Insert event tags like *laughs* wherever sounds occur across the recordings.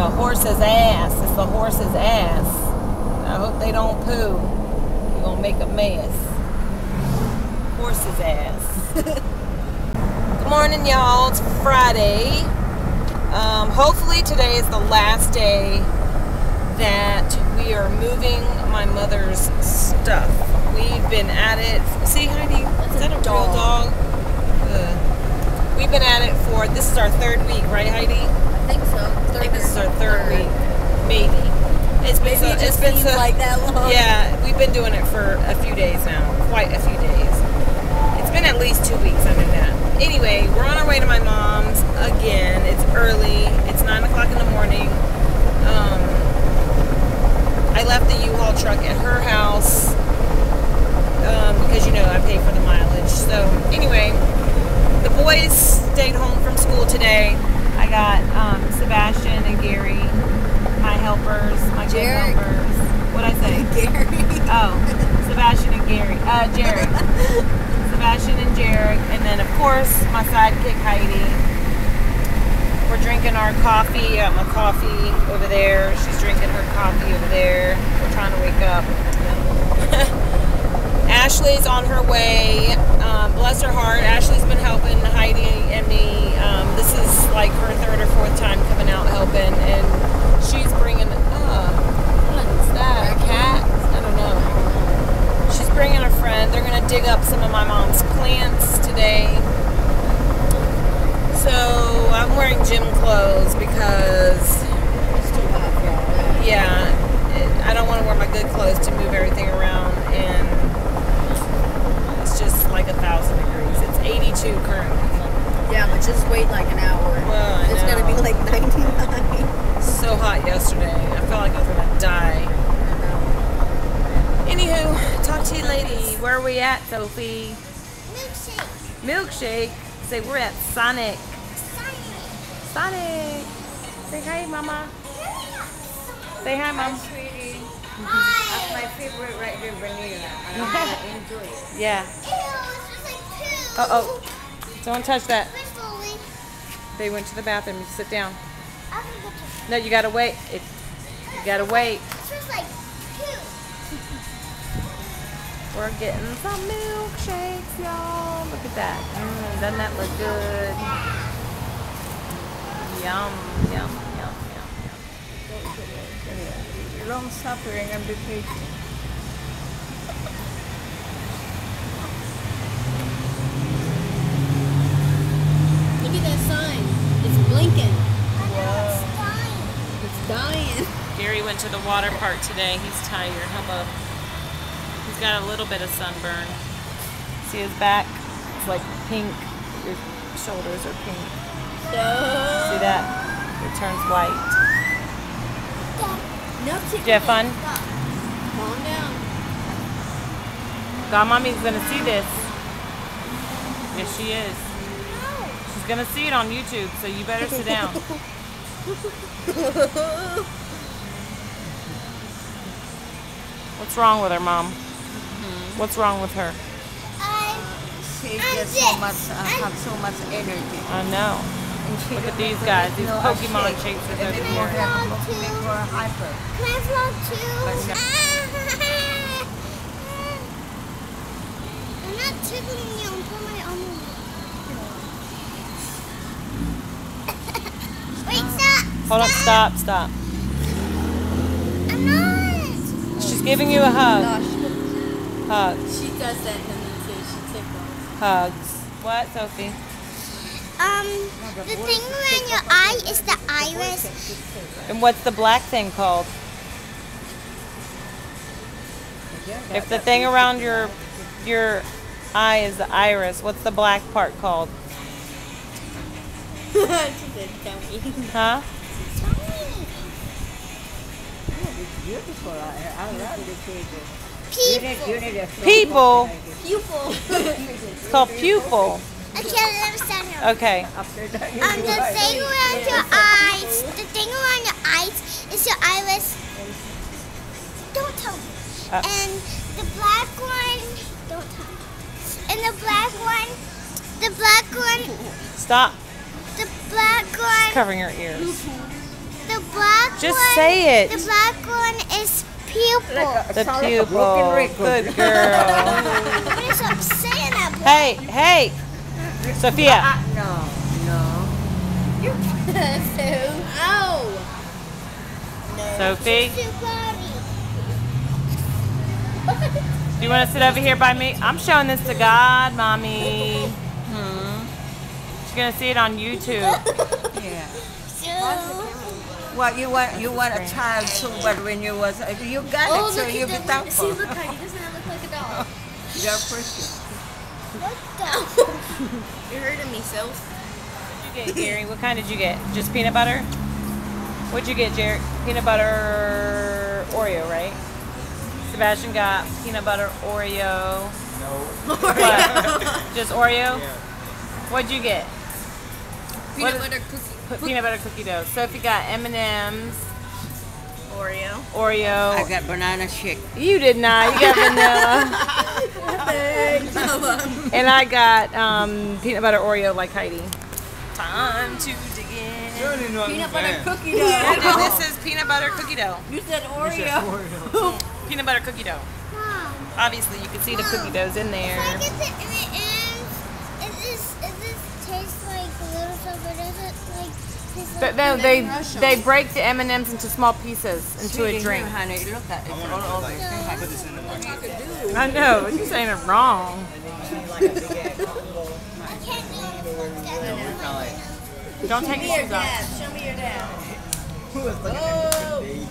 The horse's ass. It's the horse's ass. I hope they don't poo. You're gonna make a mess. Horse's ass. *laughs* Good morning, y'all. It's Friday. Um, hopefully today is the last day that we are moving my mother's stuff. We've been at it. See, Heidi, is that a dog. real dog? We've been at it for this is our third week, right, Heidi? I think so. I think this is our third week, maybe. It's been Maybe so. it It's just been so. like that long. Yeah, we've been doing it for a few days now, quite a few days. It's been at least two weeks. I know that. Anyway, we're on our way to my mom's again. It's early. It's nine o'clock in the morning. Um, I left the U-Haul truck at her house um, because you know I pay for the mileage. So anyway, the boys stayed home from school today. I got um, Sebastian and Gary, my helpers, my good Jared. helpers. What I say? *laughs* Gary. Oh, Sebastian and Gary. Uh, Jared. *laughs* Sebastian and Jared, and then of course my sidekick Heidi. We're drinking our coffee. I got my coffee over there. She's drinking her coffee over there. We're trying to wake up. *laughs* Ashley's on her way. Um, bless her heart. Ashley's been helping Heidi and me. Um, this is like her third or fourth time coming out helping, and she's bringing. Uh, what is that? A cat? I don't know. She's bringing a friend. They're gonna dig up some of my mom's plants today. So I'm wearing gym clothes because yeah, I don't want to wear my good clothes to move everything around, and like a thousand degrees. It's 82 currently. Yeah, but just wait like an hour. Well, I it's gonna be like 99. So hot yesterday. I felt like I was gonna die. Anywho, talk to you lady. Where are we at, Sophie? Milkshake. Milkshake. Say we're at Sonic. Sonic. Sonic. Say hi, Mama. Say hi, Mom. Sweetie. Hi. That's my favorite right here, vanilla. And I'm gonna enjoy it. Yeah. Ew, it smells like poo. Uh oh. Don't touch that. They went to the bathroom. You sit down. I'm gonna go to No, you gotta wait. It, you gotta wait. Like. *laughs* We're getting some milkshakes, y'all. Look at that. Mm, doesn't that look good? Yum, yum, yum, yum, Long suffering and be patient. Look at that sign. It's blinking. It's dying. It's dying. Gary went to the water park today. He's tired. How about? He's got a little bit of sunburn. See his back? It's like pink. Your shoulders are pink. See that? It turns white. No, Did you have fun? Calm down. Godmommy's gonna see this. Yes, she is. She's gonna see it on YouTube, so you better sit down. *laughs* What's wrong with her, Mom? What's wrong with her? I, She And just so much, uh, have so much energy. I know. And she Look at these guys, these no, Pokemon shake. shakes that And they're then doing. more have I a want make to. her hyper. can I vlog too? *laughs* I'm not tickling you. I'm putting my arm on *laughs* Wait, stop. Hold on, stop, stop. I'm not. She's giving you a hug. She, Hugs. she does that and then say she tickles. Hugs. What, Sophie? Um, the thing around your eye is the iris. And what's the black thing called? If the thing around your your eye is the iris, what's the black part called? she said, dummy. Huh? It's beautiful. I, I love the pages. People. You need a People. Pupil. It's called pupil. Okay, let me stand here. Okay. After that, you Um, the thing around your eyes, the thing around your eyes is your iris. Don't tell me. Uh. And the black one, don't tell me. And the black one, the black one, Stop the black one, covering your ears. the black Just one. say it. The black one is pupil. The Sound like a pupil. broken record. Good girl. *laughs* What is up Santa? boy? hey, hey. Sophia. Ah, no, no. Oh. *laughs* Sophie, do you want to sit over here by me? I'm showing this to God, mommy. Hmm. She's gonna see it on YouTube. *laughs* Yeah. So, Well, you want you want a child too, but when you was you got oh, it, so look you at be the thankful. See, look, *laughs* Heidi, doesn't that look like a doll? You're appreciative. What *laughs* the? You're hurting me, Soph. What'd you get, Gary? What kind did you get? Just peanut butter? What'd you get, Jerry? Peanut butter Oreo, right? Sebastian got peanut butter Oreo. What? Just Oreo? What'd you get? Peanut What is- butter cookie. Put peanut butter cookie dough. Sophie got M&M's, Oreo. Oreo. I got banana shake. You did not. You got vanilla. *laughs* and I got um, peanut butter Oreo like Heidi. Time to dig in. Peanut butter cookie Yeah, dough. this is peanut butter cookie dough. You said Oreo. *laughs* Peanut butter cookie dough. Mom, Obviously, you can see the cookie dough's in if I there. get the M&M's, is this, is this taste like a little stuff, But like... no, they they break the M and M's into small pieces into a drink. here, honey, look at it. It's all over. I know, you're saying it wrong. I can't do it. Don't take your shoes off. Show me your dad. Oh.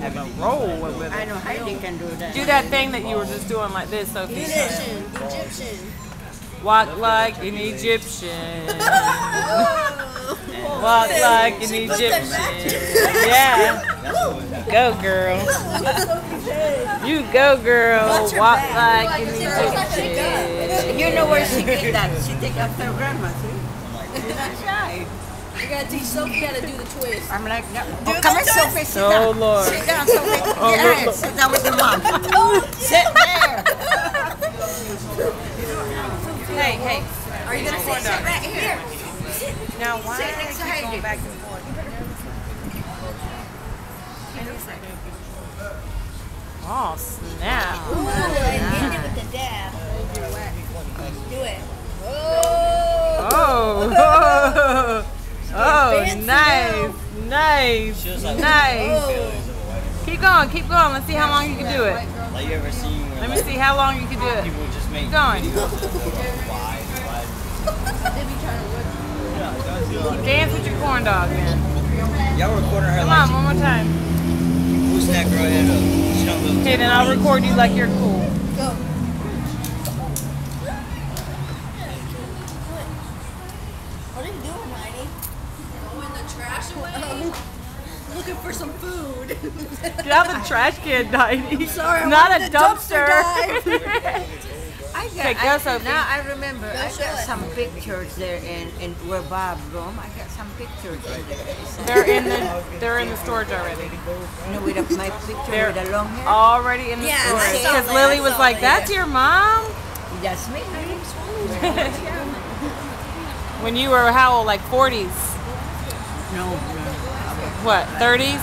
Have a roll with I know Heidi can do that. Do that thing that you were just doing like this, Sophie. Egyptian. Egyptian. Walk like an Egyptian. *laughs* Walk like an Egyptian. Yeah. Go, girl. You go, girl. Walk like an Egyptian. You know where she get that? She take after her grandma, see? She's not shy. You gotta teach Sophie how to do the twist. I'm like, no. Oh, come on, Sophie, sit Oh, down. Lord. Sit down, Sophie. Oh, Get look, down. Sit down with your mom. *laughs* Oh, sit there. *laughs* Hey, hey. Are you gonna sit, sit right here? Now, why Sit are next to you going back and forth? Oh, snap. Ooh, and hit it with the dab. Do it. Oh. *laughs* Oh, oh, Fancy nice, nice, nice. Keep going, keep going. Let's see how long you can do it. Like you ever seen where Let me see how long you can do it. People just make Keep going. videos of wide, wide. Dance with your corn dog, man. Y'all recording her Come like on, one more time. boosting that girl head up. Uh, she don't look Okay, then I'll record you like you're cool. Go. What are you doing, Heidi? Throwing the trash away. *laughs* Looking for some food. Get out the trash can, Heidi. sorry, I Not a the dumpster dumpster. *laughs* I got, Okay, go, I, Now I remember, I show got it. some pictures there in, in where Bob room. I got some pictures in there. Uh, they're in the they're in the storage already. you know, with a, my picture They're with the long hair. already in the Yeah, storage. Because Lily was like, that. "That's your mom." That's me. *laughs* When you were how old? Like 40s? No, no. What? 30s?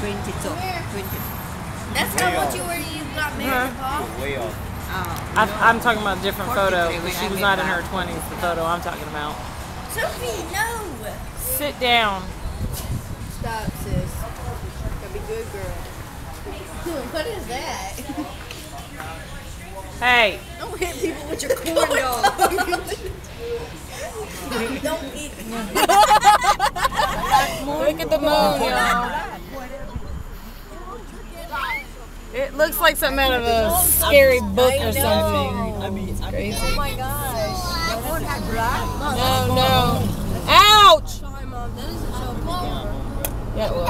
22. 20. That's not what you were. You got married, Paul. way off. Oh, I, I'm talking about a different photo. 43 She I was not in her Bob. 20s. The photo I'm talking about. Sophie, no. Sit down. Stop, sis. Gotta be good, girl. *laughs* What is that? Hey, Don't hit people with your corn *laughs* dog. Oh, *laughs* Don't eat. look at the moon, y'all. It looks like something out of a scary book or something. I mean, I mean, Oh my gosh. No, no. Ouch! Sorry, Mom. That isn't so. Yeah, well,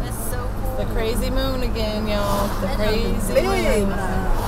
That's so cool. the crazy moon again, y'all. The crazy moon.